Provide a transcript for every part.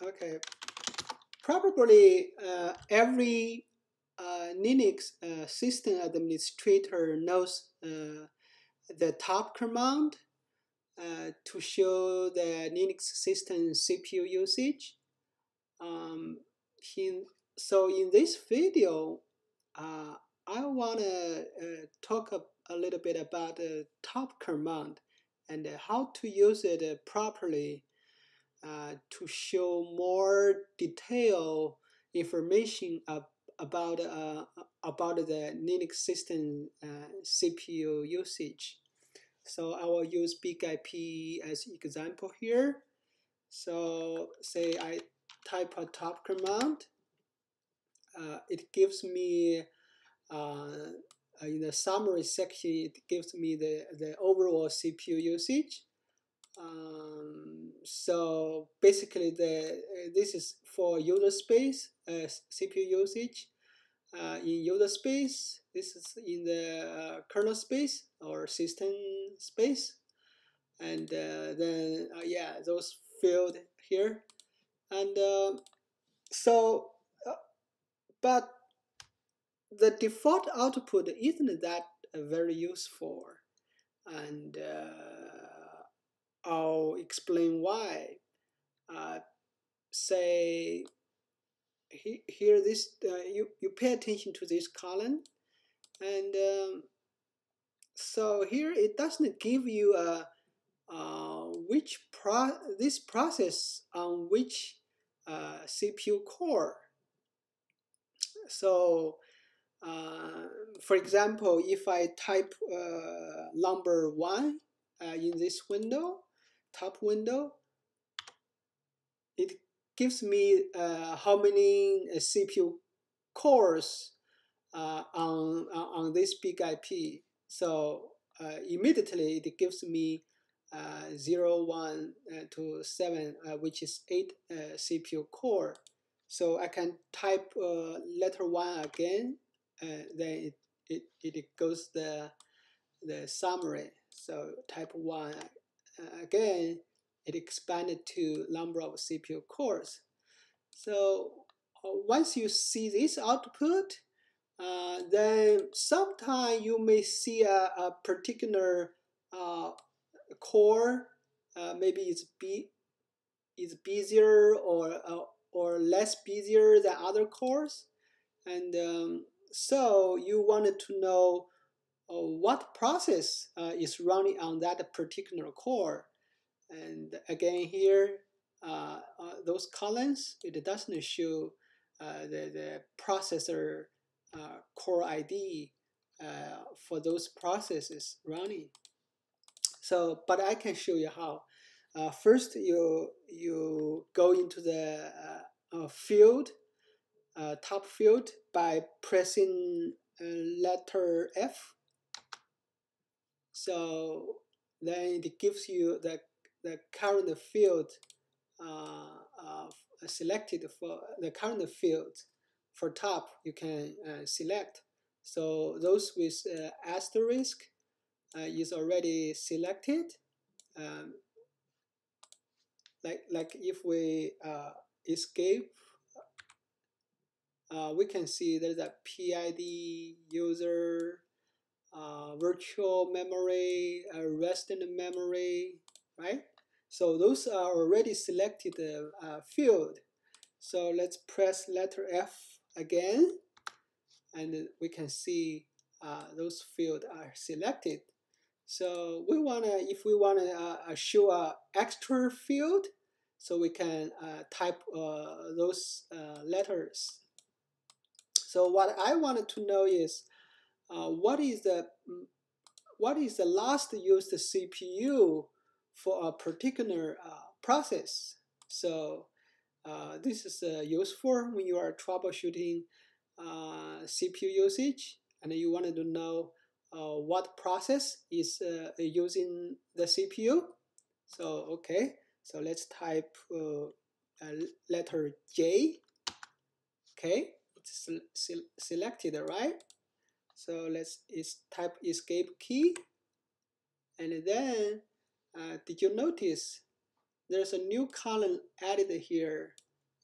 Okay. Probably uh, every uh, Linux uh, system administrator knows uh, the top command uh, to show the Linux system CPU usage. Um, in, so in this video, uh, I want to talk a, a, little bit about the top command and how to use it properly uh, to show more detailed information about uh, about the Linux system uh, CPU usage. So I will use BIG-IP as example here. So say I type a top command. Uh, it gives me uh, in the summary section, it gives me the, the overall CPU usage. Um, so basically, the this is for user space uh, CPU usage. Uh, in user space, this is in the uh, kernel space or system space, and uh, then uh, yeah, those field here, and um, so, uh, but the default output isn't that very useful, and I'll explain why. Uh, say he, here this uh, you you pay attention to this column, and um, so here it doesn't give you a uh, which pro this process on which uh, CPU core. So, uh, for example, if I type uh, number one in this window, top window, it gives me uh, how many uh, CPU cores uh, on, on this BIG-IP. So uh, immediately it gives me uh, 0, 1 uh, to 7, which is 8 CPU core. So I can type letter 1 again, then it, it, it goes the, the summary. So type 1 uh, again, it expanded to number of CPU cores. So uh, once you see this output, uh, then sometime you may see a, a particular uh, core, uh, maybe it's b is busier or uh, or less busier than other cores, and um, so you wanted to know what process uh, is running on that particular core. And again here, uh, those columns, it doesn't show the, the processor core ID for those processes running. So, but I can show you how. Uh, first, you you go into the uh, uh, field, top field by pressing letter F, so then it gives you the, the current field uh, uh, selected for the current field for top you can uh, select. So those with uh, asterisk uh, is already selected. Um, like like if we uh, escape we can see there's a PID user virtual memory, uh, resident memory, right? So those are already selected uh, field. So let's press letter F again, and we can see uh, those fields are selected. So we wanna, if we wanna uh, show a extra field, so we can uh, type those letters. So what I wanted to know is uh, what is the what is the last used CPU for a particular uh, process. So uh, this is uh, useful when you are troubleshooting uh, CPU usage and you wanted to know what process is using the CPU. So okay, so let's type letter J. Okay, it's selected, right? So let's is type escape key. And then, uh, did you notice there's a new column added here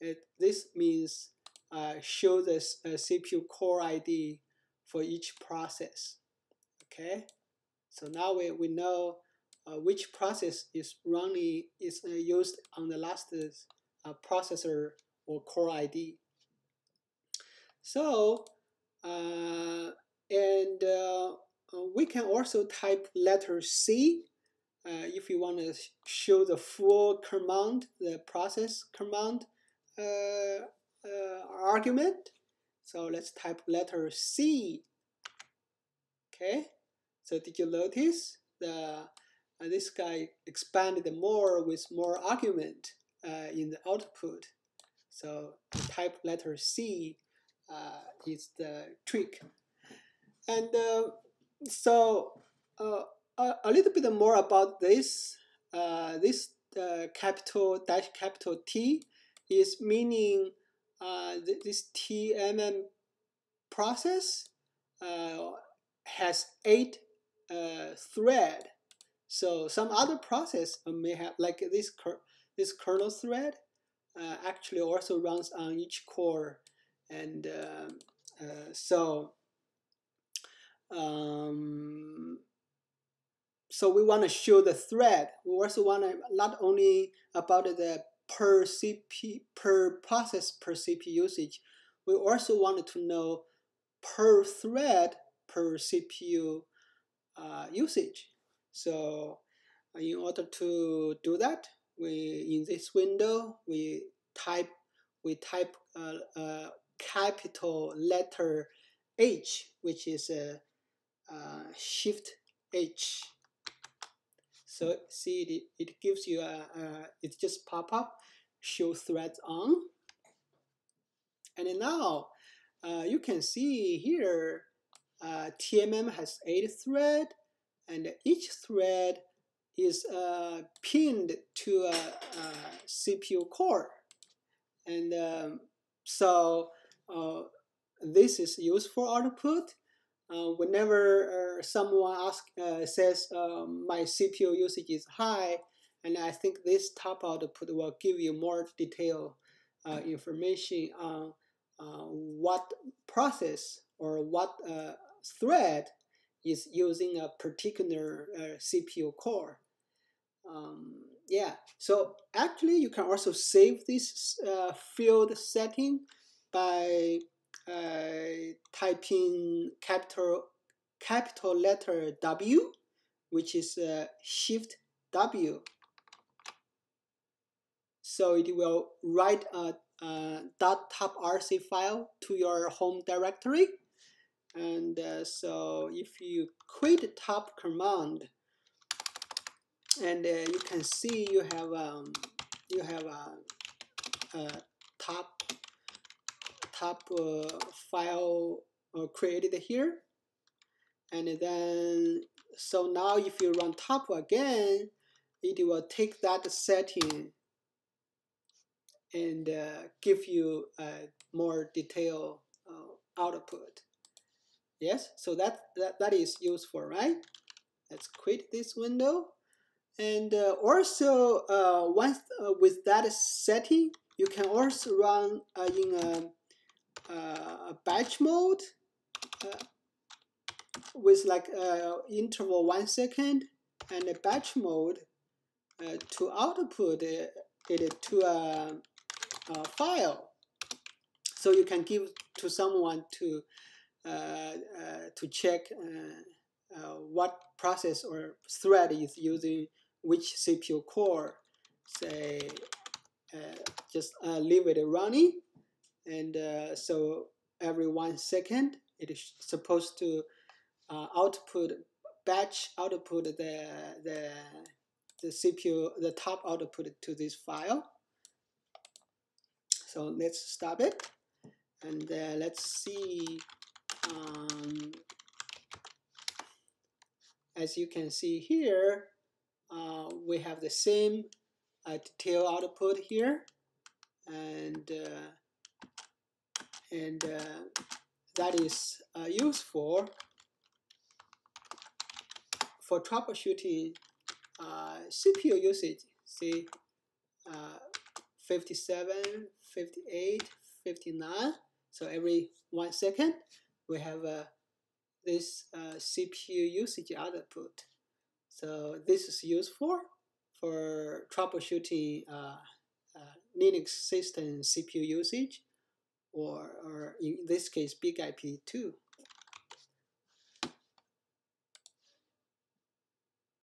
it, this means uh, show the uh, CPU core ID for each process. Okay, so now we, we know uh, which process is running is uh, used on the last uh, processor or core ID. So, uh, and we can also type letter C uh, if you want to show the full command, the process command uh, uh, argument. So let's type letter C. Okay, so did you notice the uh, this guy expanded more with more argument uh, in the output. So type letter C uh, is the trick. And so a, a little bit more about this. Uh, this uh, capital dash capital T is meaning uh, th this TMM process uh, has eight uh, thread. So some other process may have like this this kernel thread uh, actually also runs on each core, and so um, so we want to show the thread. We also want to not only about the per CP per process per CPU usage, we also wanted to know per thread per CPU uh, usage. So uh, in order to do that, we in this window we type we type uh, uh capital letter H, which is a uh, Shift H so see, it, it gives you a, a, it just pop up, show threads on. And now uh, you can see here, uh, TMM has eight thread, and each thread is uh, pinned to a, a, CPU core. And um, so uh, this is useful output uh, whenever uh, someone ask, uh, says um, my CPU usage is high, and I think this top output will give you more detailed uh, information on uh, what process or what uh, thread is using a particular CPU core. Um, yeah, so actually you can also save this field setting by uh, typing capital capital letter W, which is uh, Shift W. So it will write a, a .toprc file to your home directory. And uh, so if you quit top command, and uh, you can see you have um, you have a, a top top uh, file uh, created here. And then, so now if you run top again, it will take that setting and uh, give you a more detailed uh, output. Yes, so that, that, that is useful, right? Let's quit this window. And uh, also, uh, once uh, with that setting, you can also run uh, in a uh, a batch mode uh, with like uh, interval one second and a batch mode to output it, it to a, a, file. So you can give to someone to to check what process or thread is using which CPU core. Say, uh, just uh, leave it running and uh, so every one second it is supposed to uh, output batch output the the the CPU the top output to this file. So let's stop it and uh, let's see. Um, as you can see here, uh, we have the same uh, detail output here and uh, and uh, that is uh, useful for troubleshooting uh, CPU usage. See, 57, 58, 59. So every one second, we have uh, this uh, CPU usage output. So this is useful for troubleshooting uh, uh, Linux system CPU usage, or, or in this case, Big IP2.